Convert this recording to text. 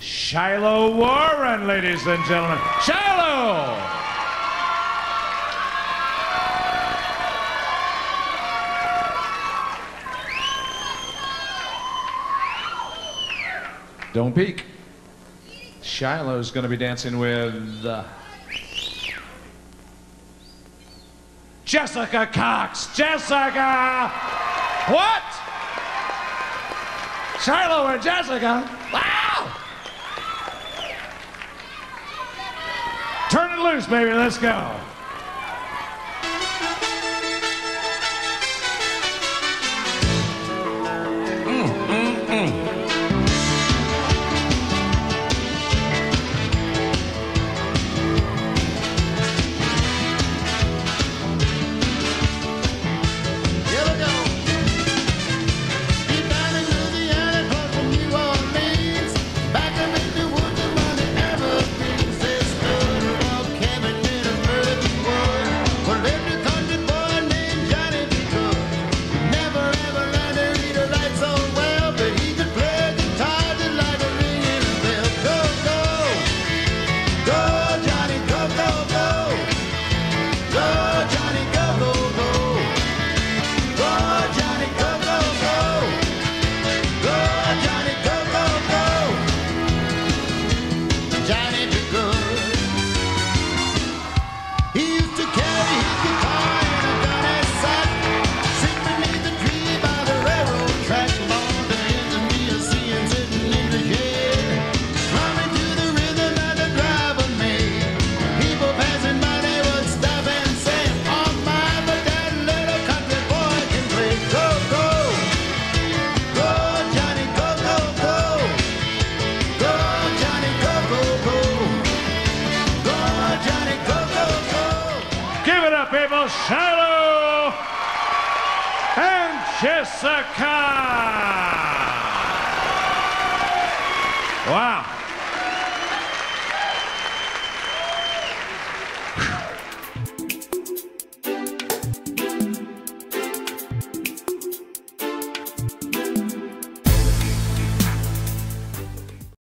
Shiloh Warren, ladies and gentlemen. Shiloh! Don't peek. Shiloh's going to be dancing with. Uh, Jessica Cox. Jessica! What? Shiloh and Jessica? Wow! Turn it loose, baby. Let's go. Johnny it up, people. Shiloh and Jessica. Wow.